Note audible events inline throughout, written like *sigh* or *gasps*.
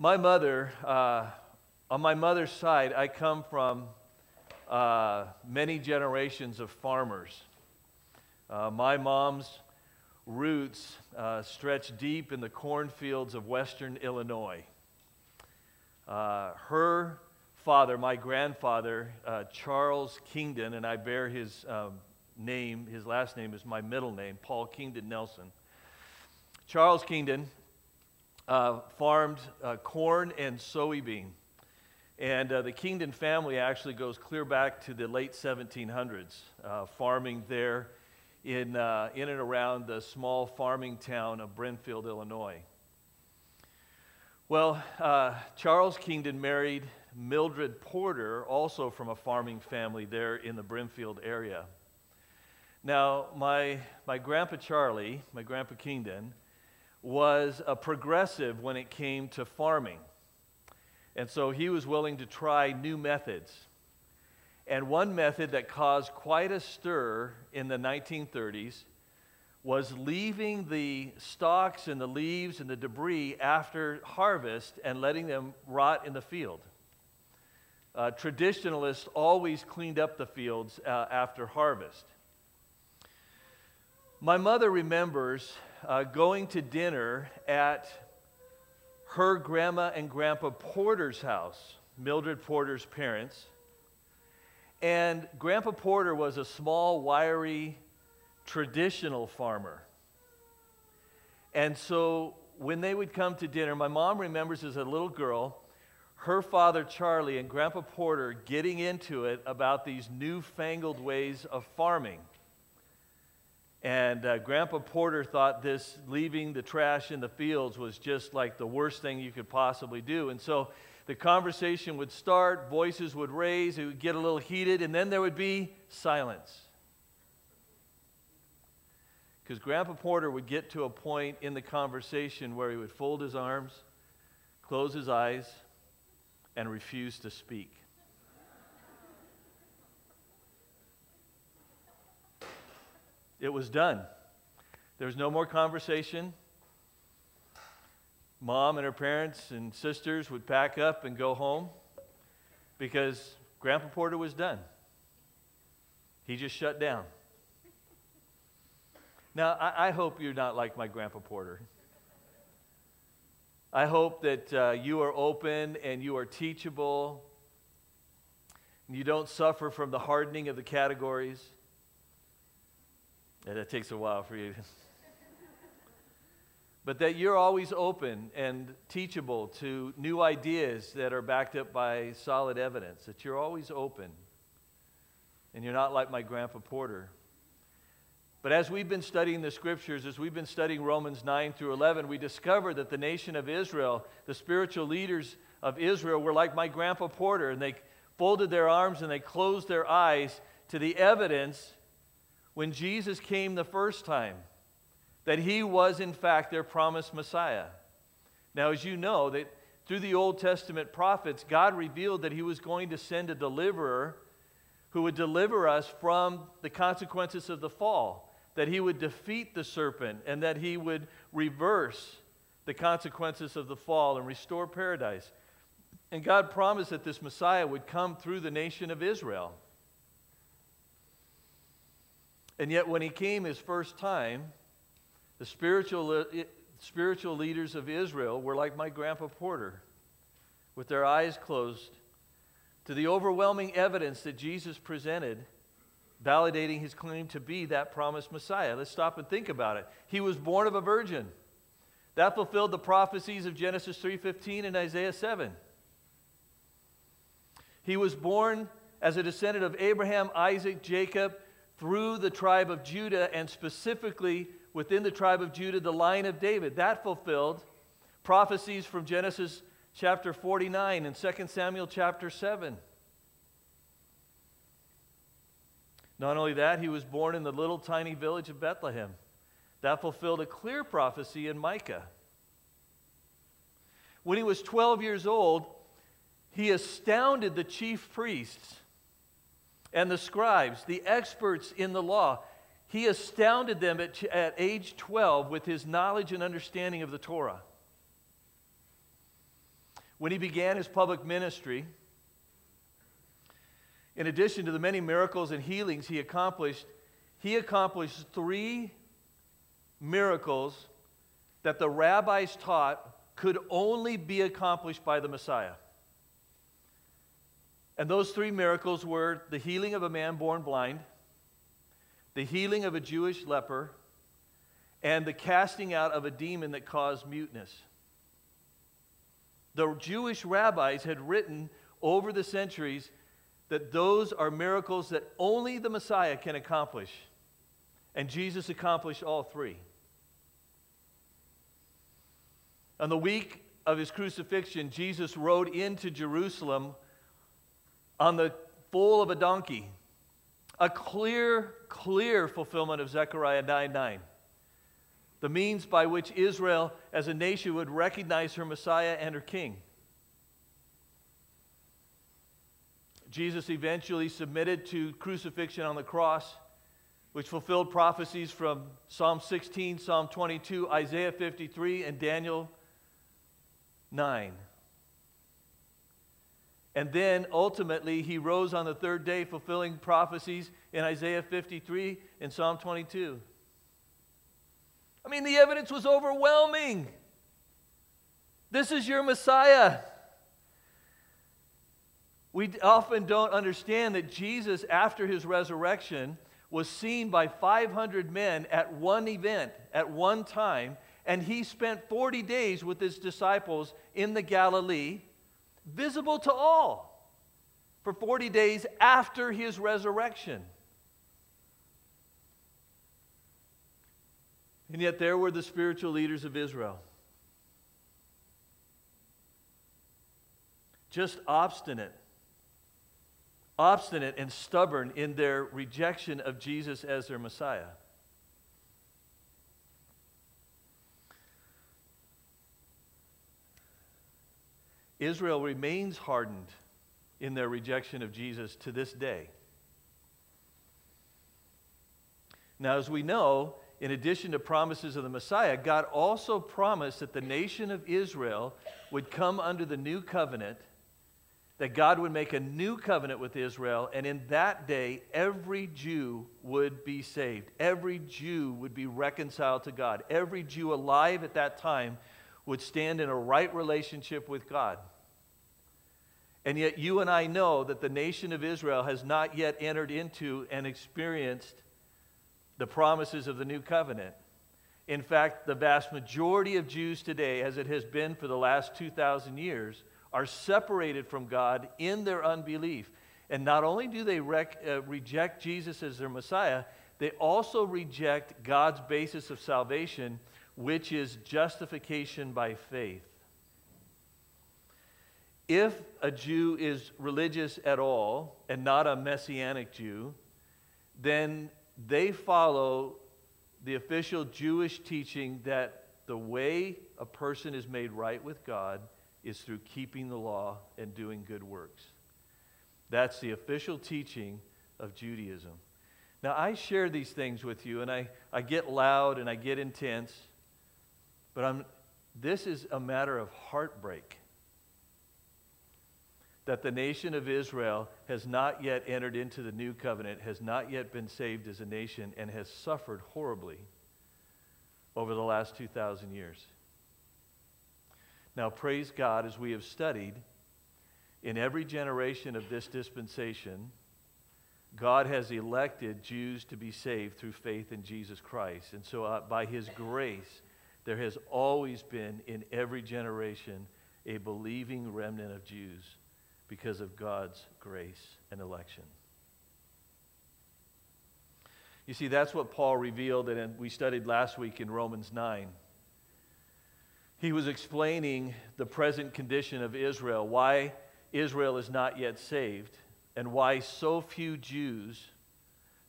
My mother, uh, on my mother's side, I come from uh, many generations of farmers. Uh, my mom's roots uh, stretch deep in the cornfields of western Illinois. Uh, her father, my grandfather, uh, Charles Kingdon, and I bear his um, name, his last name is my middle name, Paul Kingdon Nelson. Charles Kingdon uh, farmed uh, corn and soybean. And uh, the Kingdon family actually goes clear back to the late 1700s, uh, farming there in, uh, in and around the small farming town of Brimfield, Illinois. Well, Charles Kingdon married Mildred Porter, also from a farming family there in the Brimfield area. Now, my, my grandpa Charlie, my grandpa Kingdon, was a progressive when it came to farming. And so he was willing to try new methods. And one method that caused quite a stir in the 1930s was leaving the stalks and the leaves and the debris after harvest and letting them rot in the field. Uh, traditionalists always cleaned up the fields uh, after harvest. My mother remembers uh, going to dinner at her grandma and grandpa Porter's house, Mildred Porter's parents. And Grandpa Porter was a small, wiry, traditional farmer. And so when they would come to dinner, my mom remembers as a little girl, her father Charlie and Grandpa Porter getting into it about these newfangled ways of farming. And uh, Grandpa Porter thought this leaving the trash in the fields was just like the worst thing you could possibly do. And so the conversation would start, voices would raise, it would get a little heated, and then there would be silence. Because Grandpa Porter would get to a point in the conversation where he would fold his arms, close his eyes, and refuse to speak. It was done. There was no more conversation. Mom and her parents and sisters would pack up and go home because Grandpa Porter was done. He just shut down. Now, I, I hope you're not like my Grandpa Porter. I hope that uh, you are open and you are teachable. And you don't suffer from the hardening of the categories. Yeah, that takes a while for you. *laughs* but that you're always open and teachable to new ideas that are backed up by solid evidence, that you're always open. And you're not like my grandpa Porter. But as we've been studying the scriptures, as we've been studying Romans 9 through 11, we discover that the nation of Israel, the spiritual leaders of Israel, were like my grandpa Porter, and they folded their arms and they closed their eyes to the evidence when Jesus came the first time that he was, in fact, their promised Messiah. Now, as you know, that through the Old Testament prophets, God revealed that he was going to send a deliverer who would deliver us from the consequences of the fall, that he would defeat the serpent, and that he would reverse the consequences of the fall and restore paradise. And God promised that this Messiah would come through the nation of Israel. And yet, when he came his first time, the spiritual, eh, spiritual leaders of Israel were like my grandpa Porter, with their eyes closed to the overwhelming evidence that Jesus presented, validating his claim to be that promised Messiah. Let's stop and think about it. He was born of a virgin. That fulfilled the prophecies of Genesis 3:15 and Isaiah 7. He was born as a descendant of Abraham, Isaac, Jacob, through the tribe of Judah, and specifically within the tribe of Judah, the line of David. That fulfilled prophecies from Genesis chapter 49 and 2 Samuel chapter 7. Not only that, he was born in the little tiny village of Bethlehem. That fulfilled a clear prophecy in Micah. When he was 12 years old, he astounded the chief priests and the scribes, the experts in the law. He astounded them at, at age 12 with his knowledge and understanding of the Torah. When he began his public ministry, in addition to the many miracles and healings he accomplished, he accomplished three miracles that the rabbis taught could only be accomplished by the Messiah. And those three miracles were the healing of a man born blind, the healing of a Jewish leper, and the casting out of a demon that caused muteness. The Jewish rabbis had written over the centuries that those are miracles that only the Messiah can accomplish. And Jesus accomplished all three. On the week of his crucifixion, Jesus rode into Jerusalem on the foal of a donkey. A clear, clear fulfillment of Zechariah 9 9. The means by which Israel as a nation would recognize her Messiah and her King. Jesus eventually submitted to crucifixion on the cross, which fulfilled prophecies from Psalm 16, Psalm 22, Isaiah 53, and Daniel 9. And then ultimately, he rose on the third day, fulfilling prophecies in Isaiah 53 and Psalm 22. I mean, the evidence was overwhelming. This is your Messiah. We often don't understand that Jesus, after his resurrection, was seen by 500 men at one event, at one time, and he spent 40 days with his disciples in the Galilee, visible to all, for 40 days after his resurrection. And yet, there were the spiritual leaders of Israel. Just obstinate obstinate and stubborn in their rejection of Jesus as their Messiah. Israel remains hardened in their rejection of Jesus to this day. Now, as we know, in addition to promises of the Messiah, God also promised that the nation of Israel would come under the new covenant that God would make a new covenant with Israel, and in that day, every Jew would be saved. Every Jew would be reconciled to God. Every Jew alive at that time would stand in a right relationship with God. And yet, you and I know that the nation of Israel has not yet entered into and experienced the promises of the new covenant. In fact, the vast majority of Jews today, as it has been for the last 2,000 years, are separated from God in their unbelief. And not only do they rec- uh, reject Jesus as their Messiah, they also reject God's basis of salvation, which is justification by faith. If a Jew is religious at all and not a messianic Jew, then they follow the official Jewish teaching that the way a person is made right with God is through keeping the law and doing good works. That's the official teaching of Judaism. Now, I share these things with you, and I, I get loud and I get intense, but I'm, this is a matter of heartbreak that the nation of Israel has not yet entered into the new covenant, has not yet been saved as a nation, and has suffered horribly over the last 2,000 years. Now, praise God, as we have studied, in every generation of this dispensation, God has elected Jews to be saved through faith in Jesus Christ. And so, uh, by His grace, there has always been in every generation a believing remnant of Jews because of God's grace and election. You see, that's what Paul revealed, and we studied last week in Romans 9 he was explaining the present condition of Israel, why Israel is not yet saved, and why so few Jews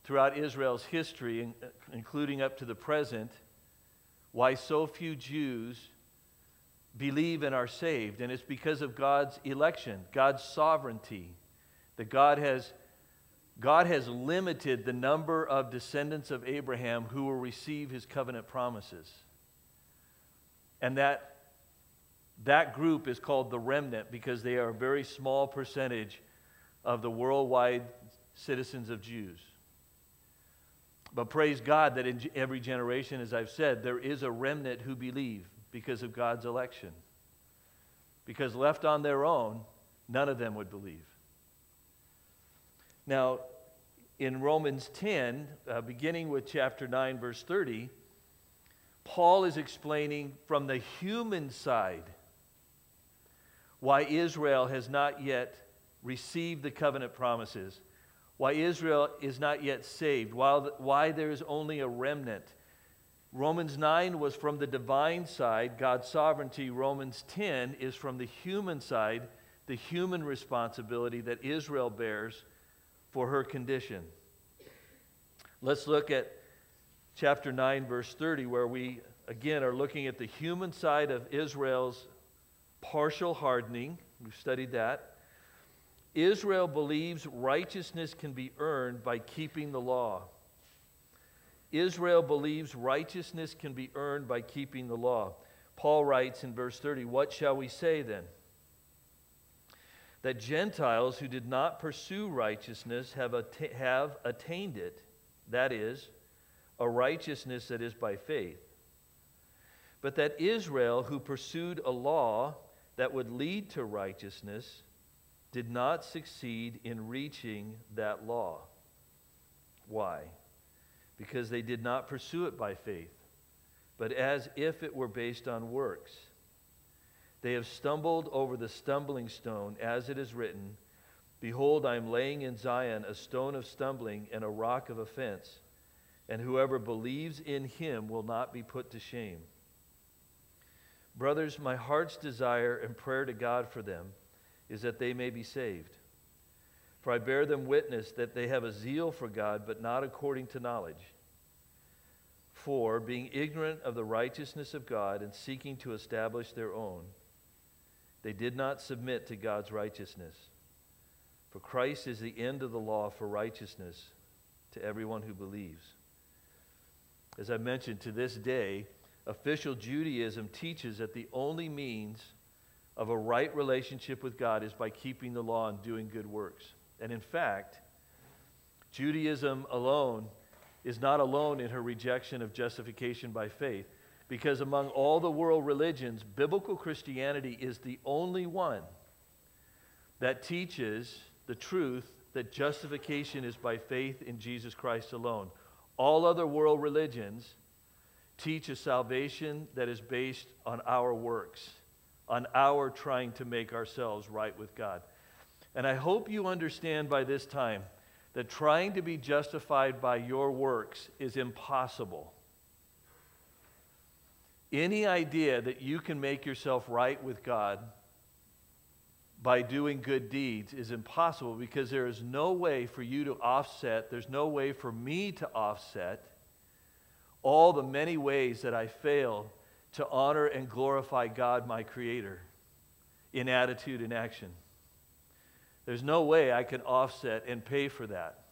throughout Israel's history, including up to the present, why so few Jews believe and are saved. And it's because of God's election, God's sovereignty, that God has, God has limited the number of descendants of Abraham who will receive his covenant promises and that That group is called the remnant because they are a very small percentage of the worldwide citizens of Jews. But praise God that in every generation, as I've said, there is a remnant who believe because of God's election. Because left on their own, none of them would believe. Now, in Romans 10, uh, beginning with chapter 9, verse 30, Paul is explaining from the human side why Israel has not yet received the covenant promises, why Israel is not yet saved, why there is only a remnant. Romans 9 was from the divine side, God's sovereignty. Romans 10 is from the human side, the human responsibility that Israel bears for her condition. Let's look at chapter 9, verse 30, where we again are looking at the human side of Israel's partial hardening. We've studied that. Israel believes righteousness can be earned by keeping the law. Israel believes righteousness can be earned by keeping the law. Paul writes in verse 30, What shall we say then? That Gentiles who did not pursue righteousness have, atta- have attained it, that is, a righteousness that is by faith. But that Israel, who pursued a law that would lead to righteousness, did not succeed in reaching that law. Why? Because they did not pursue it by faith, but as if it were based on works. They have stumbled over the stumbling stone, as it is written Behold, I am laying in Zion a stone of stumbling and a rock of offense, and whoever believes in him will not be put to shame. Brothers, my heart's desire and prayer to God for them is that they may be saved. For I bear them witness that they have a zeal for God, but not according to knowledge. For, being ignorant of the righteousness of God and seeking to establish their own, they did not submit to God's righteousness. For Christ is the end of the law for righteousness to everyone who believes. As I mentioned, to this day, official Judaism teaches that the only means of a right relationship with God is by keeping the law and doing good works. And in fact, Judaism alone is not alone in her rejection of justification by faith, because among all the world religions, biblical Christianity is the only one that teaches the truth that justification is by faith in Jesus Christ alone. All other world religions teach a salvation that is based on our works, on our trying to make ourselves right with God. And I hope you understand by this time that trying to be justified by your works is impossible. Any idea that you can make yourself right with God by doing good deeds is impossible because there is no way for you to offset, there's no way for me to offset all the many ways that I fail to honor and glorify God, my Creator, in attitude and action. There's no way I can offset and pay for that.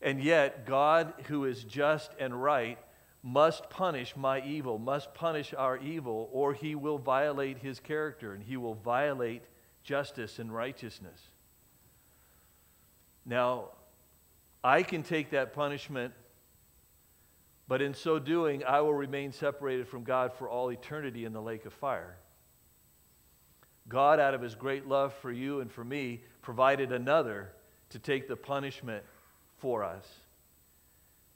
And yet, God, who is just and right, must punish my evil, must punish our evil, or he will violate his character and he will violate justice and righteousness. Now, I can take that punishment but in so doing, I will remain separated from God for all eternity in the lake of fire. God, out of his great love for you and for me, provided another to take the punishment for us.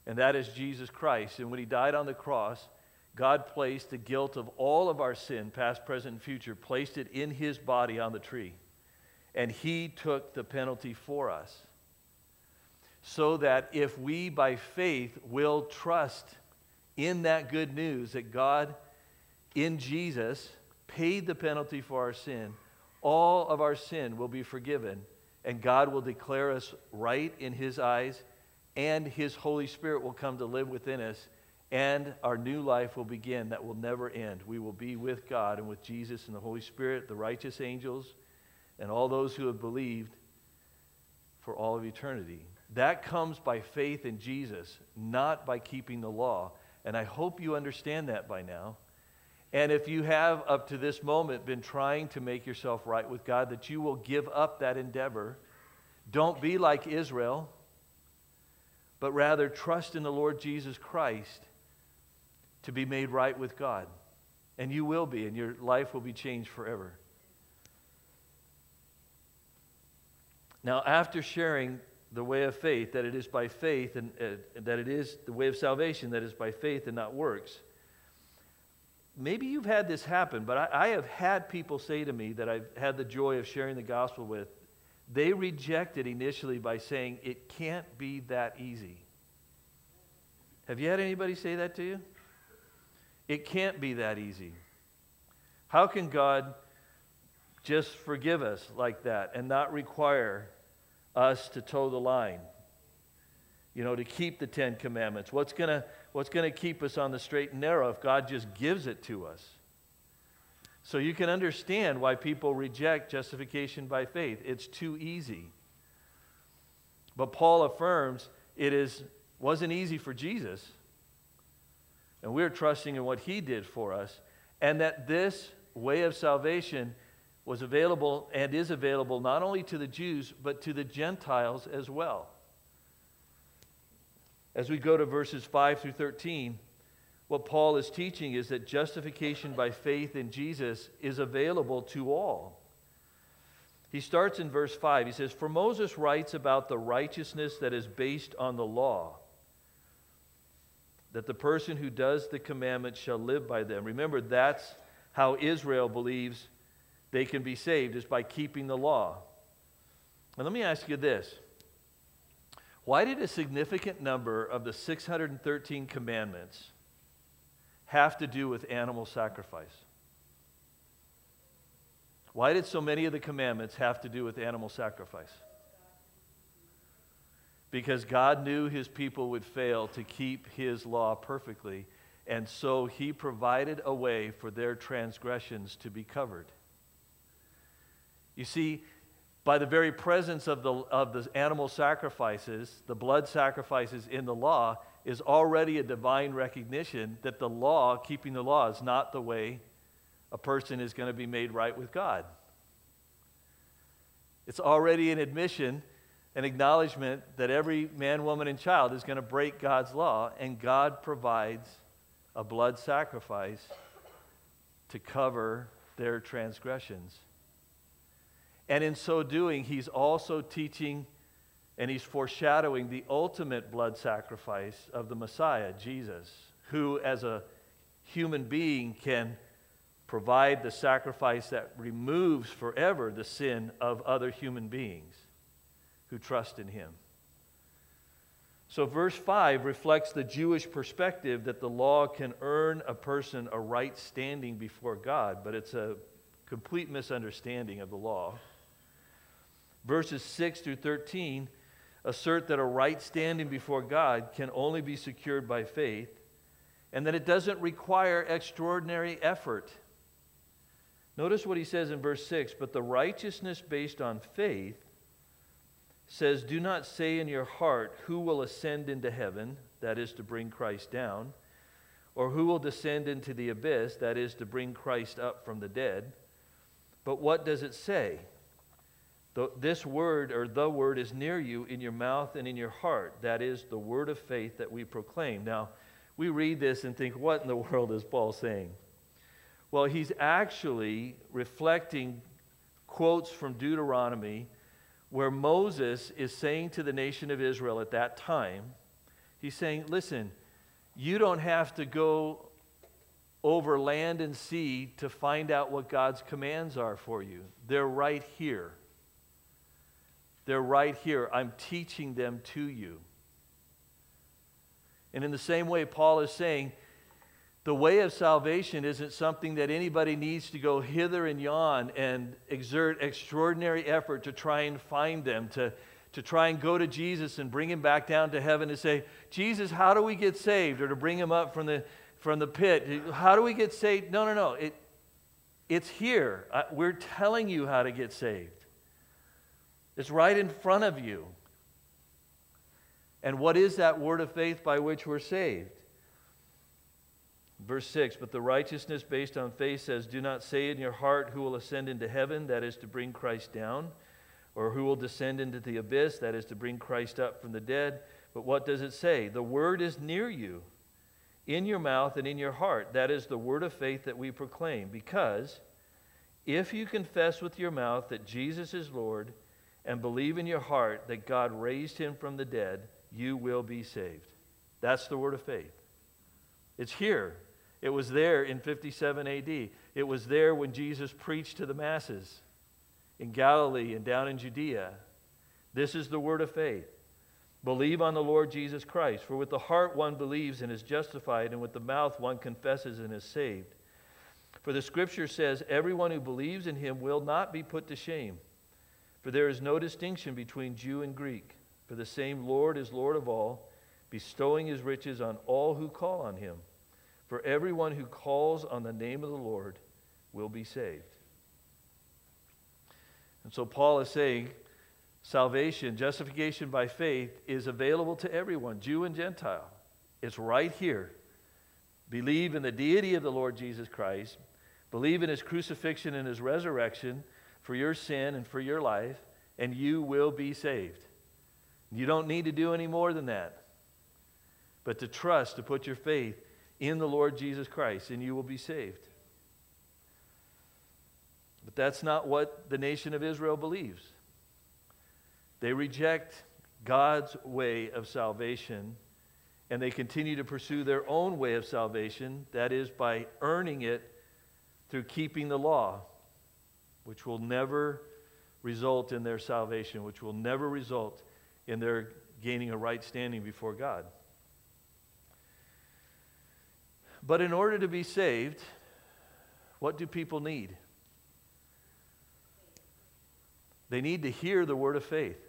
And that is Jesus Christ. And when he died on the cross, God placed the guilt of all of our sin, past, present, and future, placed it in his body on the tree. And he took the penalty for us so that if we by faith will trust in that good news that God in Jesus paid the penalty for our sin, all of our sin will be forgiven, and God will declare us right in His eyes, and His Holy Spirit will come to live within us, and our new life will begin that will never end. We will be with God and with Jesus and the Holy Spirit, the righteous angels, and all those who have believed for all of eternity. That comes by faith in Jesus, not by keeping the law. And I hope you understand that by now. And if you have, up to this moment, been trying to make yourself right with God, that you will give up that endeavor. Don't be like Israel, but rather trust in the Lord Jesus Christ to be made right with God. And you will be, and your life will be changed forever. Now, after sharing the way of faith, that it is by faith and uh, that it is the way of salvation, that is by faith and not works maybe you've had this happen, but I, I, have had people say to me that I've had the joy of sharing the gospel with, they reject it initially by saying, it can't be that easy. Have you had anybody say that to you? It can't be that easy. How can God just forgive us like that and not require us to toe the line? You know, to keep the Ten Commandments. What's going to what's going to keep us on the straight and narrow if God just gives it to us? So you can understand why people reject justification by faith. It's too easy. But Paul affirms it is, wasn't easy for Jesus. And we're trusting in what he did for us. And that this way of salvation was available and is available not only to the Jews, but to the Gentiles as well. As we go to verses 5 through 13, what Paul is teaching is that justification by faith in Jesus is available to all. He starts in verse 5. He says, For Moses writes about the righteousness that is based on the law, that the person who does the commandments shall live by them. Remember, that's how Israel believes they can be saved, is by keeping the law. And let me ask you this why did a significant number of the 613 commandments have to do with animal sacrifice? Why did so many of the commandments have to do with animal sacrifice? Because God knew his people would fail to keep his law perfectly, and so he provided a way for their transgressions to be covered. You see, by the very presence of the, of the animal sacrifices, the blood sacrifices in the law, is already a divine recognition that the law, keeping the law, is not the way a person is going to be made right with God. It's already an admission, an acknowledgement that every man, woman, and child is going to break God's law, and God provides a blood sacrifice to cover their transgressions. And in so doing, he's also teaching and he's foreshadowing the ultimate blood sacrifice of the Messiah, Jesus, who, as a human being, can provide the sacrifice that removes forever the sin of other human beings who trust in him. So, verse 5 reflects the Jewish perspective that the law can earn a person a right standing before God, but it's a complete misunderstanding of the law. Verses 6 through 13 assert that a right standing before God can only be secured by faith and that it doesn't require extraordinary effort. Notice what he says in verse 6 But the righteousness based on faith says, Do not say in your heart, Who will ascend into heaven? That is to bring Christ down. Or who will descend into the abyss? That is to bring Christ up from the dead. But what does it say? The, this word or the word is near you in your mouth and in your heart. That is the word of faith that we proclaim. Now, we read this and think, what in the *laughs* world is Paul saying? Well, he's actually reflecting quotes from Deuteronomy where Moses is saying to the nation of Israel at that time, he's saying, listen, you don't have to go over land and sea to find out what God's commands are for you. They're right here. They're right here. I'm teaching them to you. And in the same way, Paul is saying, the way of salvation isn't something that anybody needs to go hither and yon and exert extraordinary effort to try and find them, to, to try and go to Jesus and bring him back down to heaven and say, Jesus, how do we get saved? Or to bring him up from the, from the pit. How do we get saved? No, no, no. It, it's here. I, we're telling you how to get saved. It's right in front of you. And what is that word of faith by which we're saved? Verse 6 But the righteousness based on faith says, Do not say in your heart, Who will ascend into heaven? That is to bring Christ down. Or who will descend into the abyss? That is to bring Christ up from the dead. But what does it say? The word is near you, in your mouth and in your heart. That is the word of faith that we proclaim. Because if you confess with your mouth that Jesus is Lord and believe in your heart that God raised him from the dead, you will be saved. That's the word of faith. It's here. It was there in 57 AD. It was there when Jesus preached to the masses in Galilee and down in Judea. This is the word of faith. Believe on the Lord Jesus Christ. For with the heart one believes and is justified, and with the mouth one confesses and is saved. For the scripture says, Everyone who believes in him will not be put to shame. For there is no distinction between Jew and Greek. For the same Lord is Lord of all, bestowing his riches on all who call on him. For everyone who calls on the name of the Lord will be saved. And so Paul is saying salvation, justification by faith, is available to everyone, Jew and Gentile. It's right here. Believe in the deity of the Lord Jesus Christ, believe in his crucifixion and his resurrection for your sin and for your life, and you will be saved. You don't need to do any more than that, but to trust, to put your faith in the Lord Jesus Christ, and you will be saved. But that's not what the nation of Israel believes. They reject God's way of salvation and they continue to pursue their own way of salvation, that is, by earning it through keeping the law, which will never result in their salvation, which will never result in their gaining a right standing before God. But in order to be saved, what do people need? They need to hear the word of faith,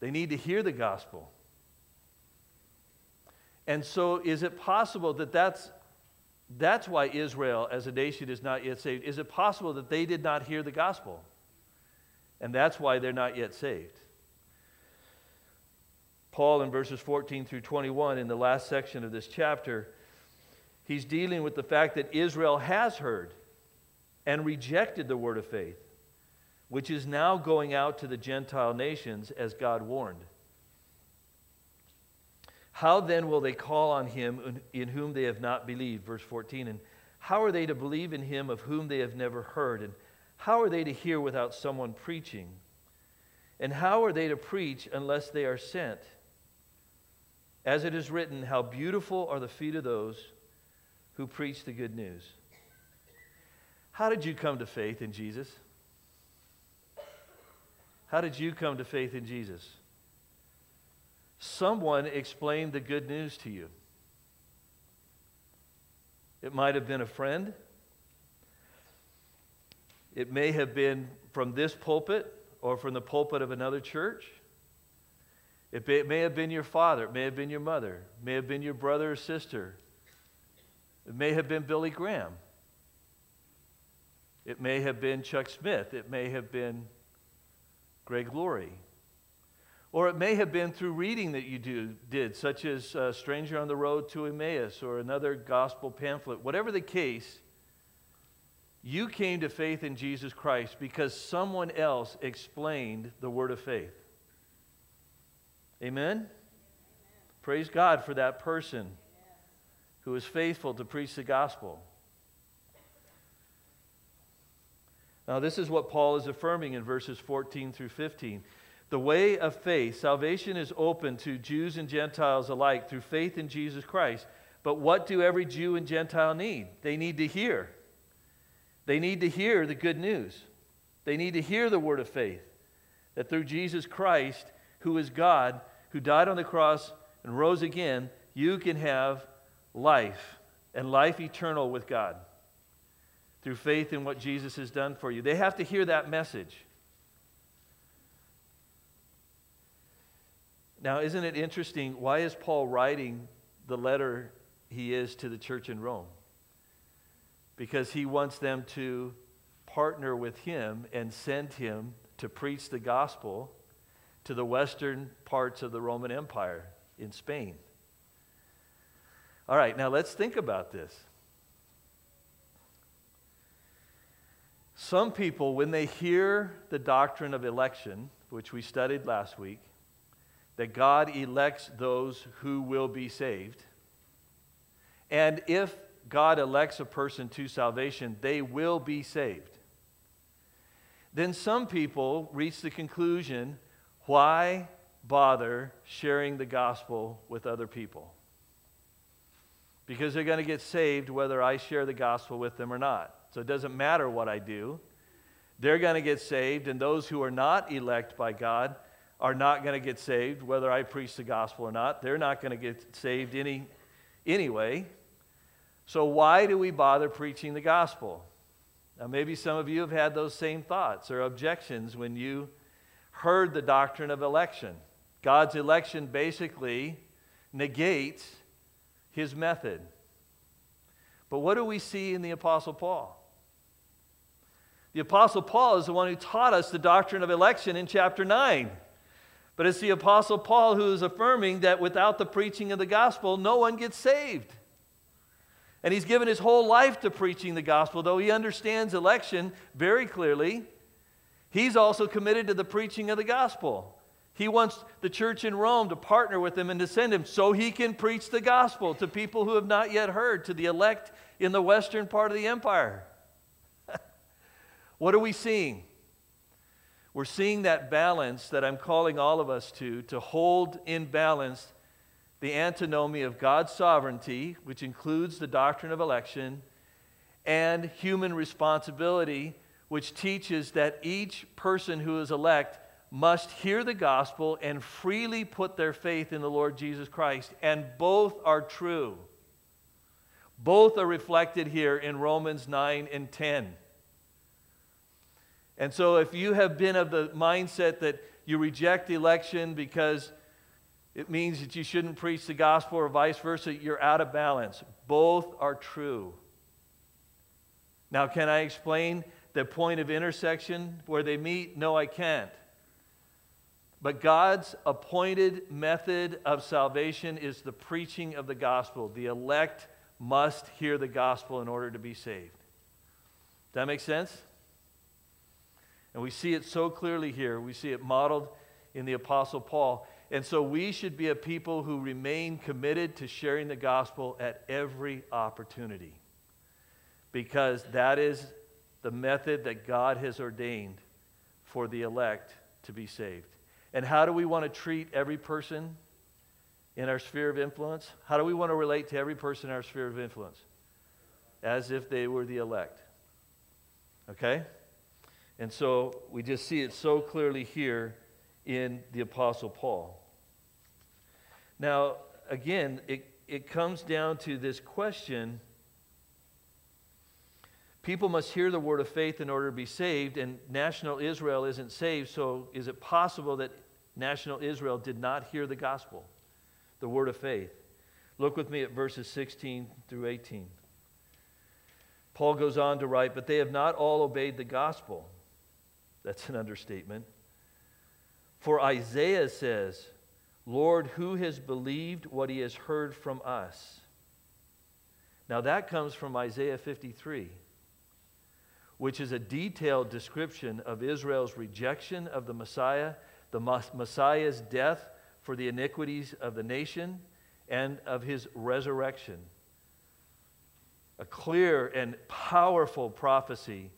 they need to hear the gospel. And so, is it possible that that's, that's why Israel as a nation is not yet saved? Is it possible that they did not hear the gospel? And that's why they're not yet saved. Paul, in verses 14 through 21, in the last section of this chapter, he's dealing with the fact that Israel has heard and rejected the word of faith which is now going out to the Gentile nations as God warned. How then will they call on him in whom they have not believed? Verse 14. And how are they to believe in him of whom they have never heard? And how are they to hear without someone preaching? And how are they to preach unless they are sent? As it is written, How beautiful are the feet of those who preach the good news. How did you come to faith in Jesus? How did you come to faith in Jesus? Someone explained the good news to you. It might have been a friend. It may have been from this pulpit or from the pulpit of another church. It may, it may, have been your father. It may have been your mother. It may have been your brother or sister. It may have been Billy Graham. It may have been Chuck Smith. It may have been Greg Laurie. Or it may have been through reading that you do, did, such as uh, Stranger on the Road to Emmaus or another gospel pamphlet. Whatever the case, you came to faith in Jesus Christ because someone else explained the word of faith. Amen? Amen. Praise God for that person who is faithful to preach the gospel. Now, this is what Paul is affirming in verses 14 through 15. The way of faith, salvation is open to Jews and Gentiles alike through faith in Jesus Christ. But what do every Jew and Gentile need? They need to hear. They need to hear the good news. They need to hear the word of faith that through Jesus Christ, who is God, who died on the cross and rose again, you can have life and life eternal with God through faith in what Jesus has done for you. They have to hear that message. Now, isn't it interesting? Why is Paul writing the letter he is to the church in Rome? Because he wants them to partner with him and send him to preach the gospel to the western parts of the Roman Empire in Spain. All right, now let's think about this. Some people, when they hear the doctrine of election, which we studied last week, that God elects those who will be saved, and if God elects a person to salvation, they will be saved. Then some people reach the conclusion why bother sharing the gospel with other people? Because they're going to get saved whether I share the gospel with them or not. So it doesn't matter what I do. They're going to get saved, and those who are not elect by God are not going to get saved whether I preach the gospel or not. They're not going to get saved any, anyway. So, why do we bother preaching the gospel? Now, maybe some of you have had those same thoughts or objections when you heard the doctrine of election. God's election basically negates his method. But what do we see in the Apostle Paul? The Apostle Paul is the one who taught us the doctrine of election in chapter 9. But it's the Apostle Paul who is affirming that without the preaching of the gospel, no one gets saved. And he's given his whole life to preaching the gospel, though he understands election very clearly. He's also committed to the preaching of the gospel. He wants the church in Rome to partner with him and to send him so he can preach the gospel to people who have not yet heard, to the elect in the western part of the empire. *laughs* what are we seeing? We're seeing that balance that I'm calling all of us to, to hold in balance the antinomy of God's sovereignty, which includes the doctrine of election, and human responsibility, which teaches that each person who is elect must hear the gospel and freely put their faith in the Lord Jesus Christ. And both are true. Both are reflected here in Romans 9 and 10. And so, if you have been of the mindset that you reject election because it means that you shouldn't preach the gospel or vice versa. You're out of balance. Both are true. Now, can I explain the point of intersection where they meet? No, I can't. But God's appointed method of salvation is the preaching of the gospel. The elect must hear the gospel in order to be saved. Does that make sense? And we see it so clearly here. We see it modeled in the Apostle Paul. And so we should be a people who remain committed to sharing the gospel at every opportunity because that is the method that God has ordained for the elect to be saved. And how do we want to treat every person in our sphere of influence? How do we want to relate to every person in our sphere of influence? As if they were the elect. Okay? And so we just see it so clearly here in the Apostle Paul. Now, again, it, it comes down to this question people must hear the word of faith in order to be saved, and national Israel isn't saved, so is it possible that national Israel did not hear the gospel, the word of faith? Look with me at verses 16 through 18. Paul goes on to write, But they have not all obeyed the gospel. That's an understatement. For Isaiah says, Lord, who has believed what he has heard from us? Now that comes from Isaiah 53, which is a detailed description of Israel's rejection of the Messiah, the Messiah's death for the iniquities of the nation, and of his resurrection. A clear and powerful prophecy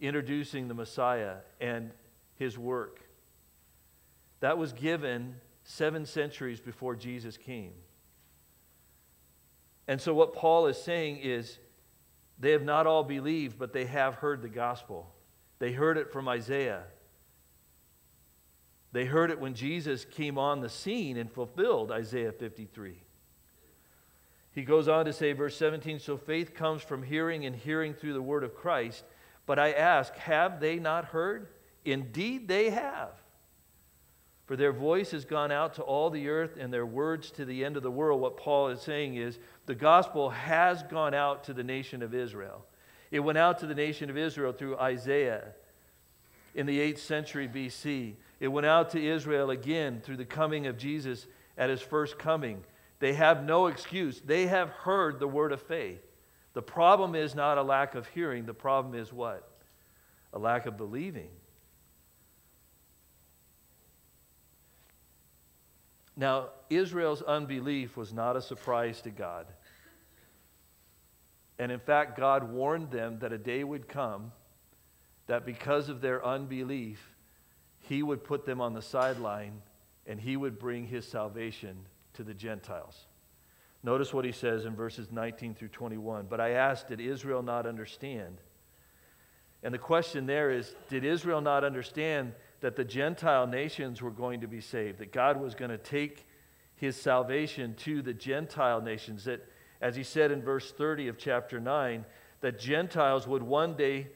introducing the Messiah and his work. That was given seven centuries before Jesus came. And so, what Paul is saying is they have not all believed, but they have heard the gospel. They heard it from Isaiah. They heard it when Jesus came on the scene and fulfilled Isaiah 53. He goes on to say, verse 17 So faith comes from hearing, and hearing through the word of Christ. But I ask, have they not heard? Indeed, they have. For their voice has gone out to all the earth and their words to the end of the world. What Paul is saying is the gospel has gone out to the nation of Israel. It went out to the nation of Israel through Isaiah in the 8th century BC. It went out to Israel again through the coming of Jesus at his first coming. They have no excuse. They have heard the word of faith. The problem is not a lack of hearing, the problem is what? a lack of believing. Now, Israel's unbelief was not a surprise to God. And in fact, God warned them that a day would come that because of their unbelief, He would put them on the sideline and He would bring His salvation to the Gentiles. Notice what He says in verses 19 through 21. But I asked, did Israel not understand? And the question there is Did Israel not understand that the Gentile nations were going to be saved? That God was going to take his salvation to the Gentile nations? That, as he said in verse 30 of chapter 9, that Gentiles would one day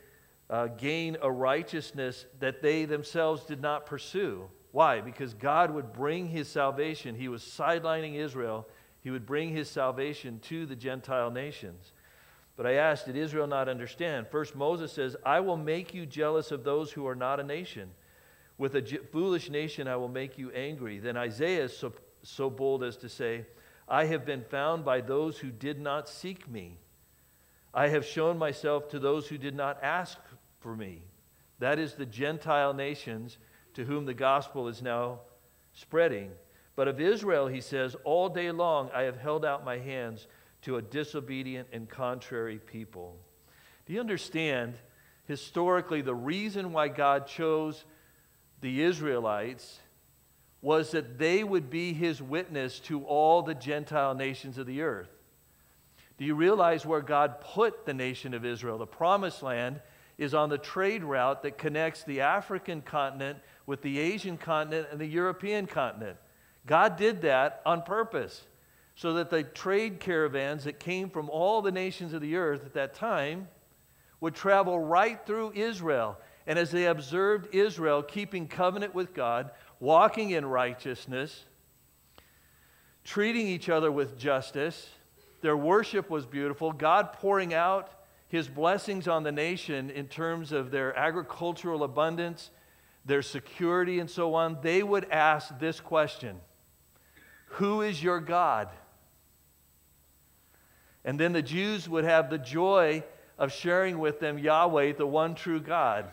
uh, gain a righteousness that they themselves did not pursue. Why? Because God would bring his salvation. He was sidelining Israel. He would bring his salvation to the Gentile nations. But I asked, did Israel not understand? First, Moses says, I will make you jealous of those who are not a nation. With a foolish nation, I will make you angry. Then Isaiah is so, so bold as to say, I have been found by those who did not seek me. I have shown myself to those who did not ask for me. That is the Gentile nations to whom the gospel is now spreading. But of Israel, he says, All day long I have held out my hands to a disobedient and contrary people. Do you understand historically the reason why God chose the Israelites was that they would be his witness to all the Gentile nations of the earth? Do you realize where God put the nation of Israel? The promised land is on the trade route that connects the African continent with the Asian continent and the European continent. God did that on purpose so that the trade caravans that came from all the nations of the earth at that time would travel right through Israel. And as they observed Israel keeping covenant with God, walking in righteousness, treating each other with justice, their worship was beautiful, God pouring out his blessings on the nation in terms of their agricultural abundance, their security, and so on, they would ask this question Who is your God? And then the Jews would have the joy of sharing with them Yahweh, the one true God,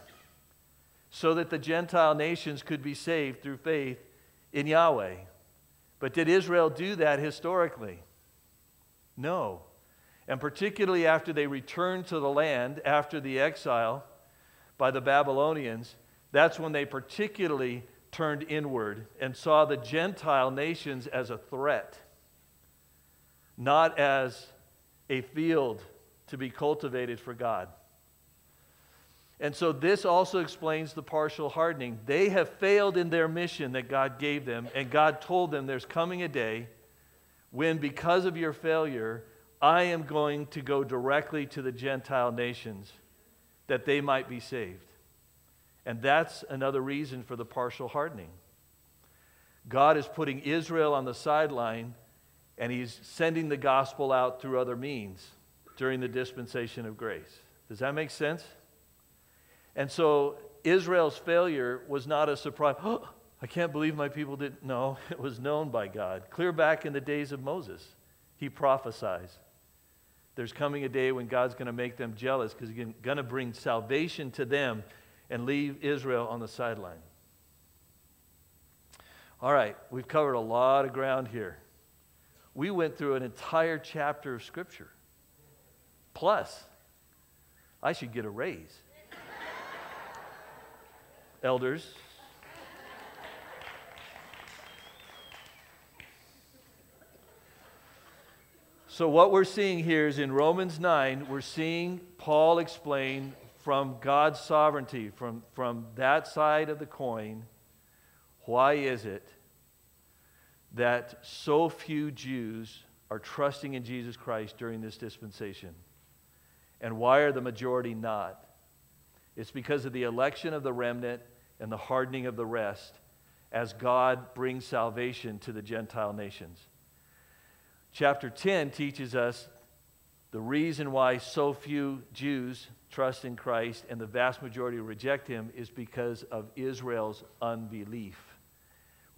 so that the Gentile nations could be saved through faith in Yahweh. But did Israel do that historically? No. And particularly after they returned to the land after the exile by the Babylonians, that's when they particularly turned inward and saw the Gentile nations as a threat, not as a field to be cultivated for God. And so this also explains the partial hardening. They have failed in their mission that God gave them, and God told them there's coming a day when, because of your failure, I am going to go directly to the Gentile nations that they might be saved. And that's another reason for the partial hardening. God is putting Israel on the sideline and he's sending the gospel out through other means during the dispensation of grace. Does that make sense? And so Israel's failure was not a surprise. Oh, *gasps* I can't believe my people didn't. know. *laughs* it was known by God. Clear back in the days of Moses, he prophesies. There's coming a day when God's going to make them jealous because he's going to bring salvation to them and leave Israel on the sideline. All right, we've covered a lot of ground here we went through an entire chapter of Scripture. Plus, I should get a raise. *laughs* Elders, So, what we're seeing here is in Romans 9, we're seeing Paul explain from God's sovereignty, from, from that side of the coin, why is it that so few Jews are trusting in Jesus Christ during this dispensation. And why are the majority not? It's because of the election of the remnant and the hardening of the rest as God brings salvation to the Gentile nations. Chapter 10 teaches us the reason why so few Jews trust in Christ and the vast majority reject him is because of Israel's unbelief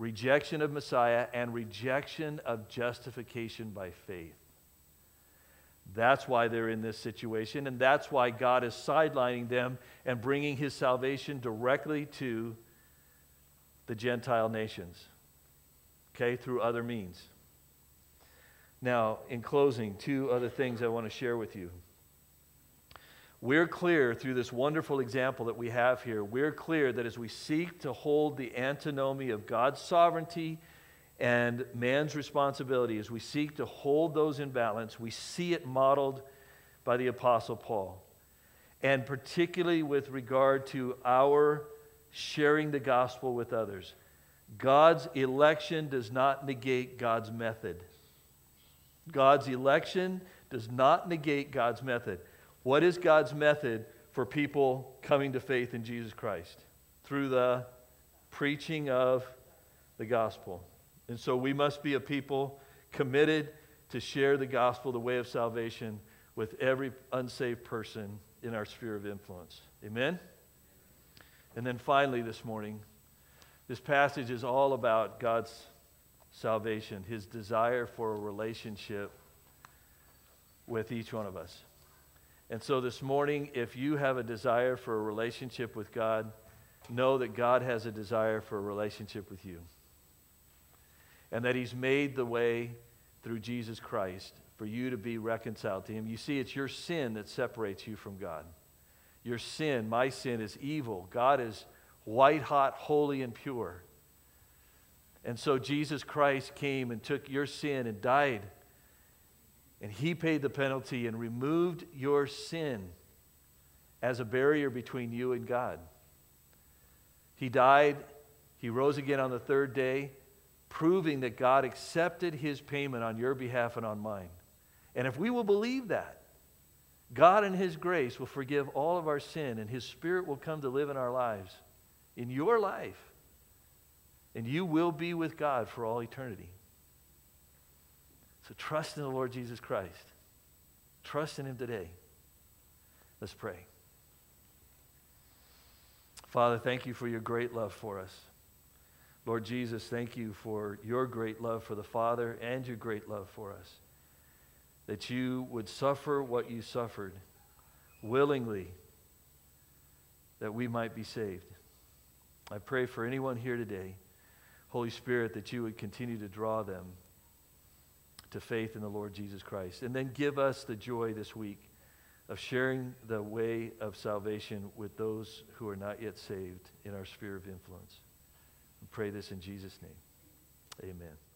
rejection of Messiah, and rejection of justification by faith. That's why they're in this situation, and that's why God is sidelining them and bringing his salvation directly to the Gentile nations, okay, through other means. Now, in closing, two other things I want to share with you. We're clear through this wonderful example that we have here, we're clear that as we seek to hold the antinomy of God's sovereignty and man's responsibility, as we seek to hold those in balance, we see it modeled by the Apostle Paul. And particularly with regard to our sharing the gospel with others. God's election does not negate God's method. God's election does not negate God's method. What is God's method for people coming to faith in Jesus Christ? Through the preaching of the gospel. And so we must be a people committed to share the gospel, the way of salvation, with every unsaved person in our sphere of influence. Amen? And then finally, this morning, this passage is all about God's salvation, his desire for a relationship with each one of us. And so this morning, if you have a desire for a relationship with God, know that God has a desire for a relationship with you. And that he's made the way through Jesus Christ for you to be reconciled to him. You see, it's your sin that separates you from God. Your sin, my sin, is evil. God is white hot, holy, and pure. And so Jesus Christ came and took your sin and died. And he paid the penalty and removed your sin as a barrier between you and God. He died, he rose again on the third day, proving that God accepted his payment on your behalf and on mine. And if we will believe that, God in his grace will forgive all of our sin and his spirit will come to live in our lives, in your life and you will be with God for all eternity. So trust in the Lord Jesus Christ. Trust in Him today. Let's pray. Father, thank you for your great love for us. Lord Jesus, thank you for your great love for the Father and your great love for us. That you would suffer what you suffered willingly that we might be saved. I pray for anyone here today Holy Spirit, that you would continue to draw them to faith in the Lord Jesus Christ. And then give us the joy this week of sharing the way of salvation with those who are not yet saved in our sphere of influence. We pray this in Jesus' name. Amen.